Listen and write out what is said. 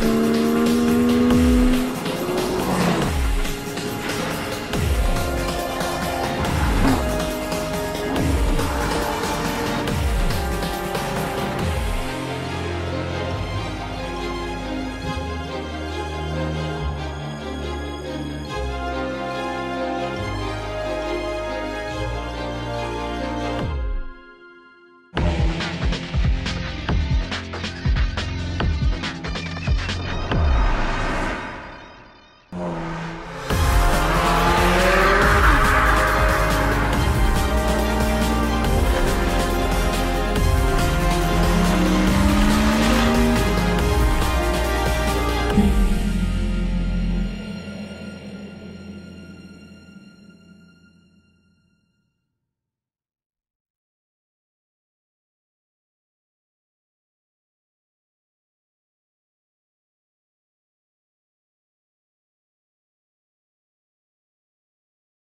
Thank you. You.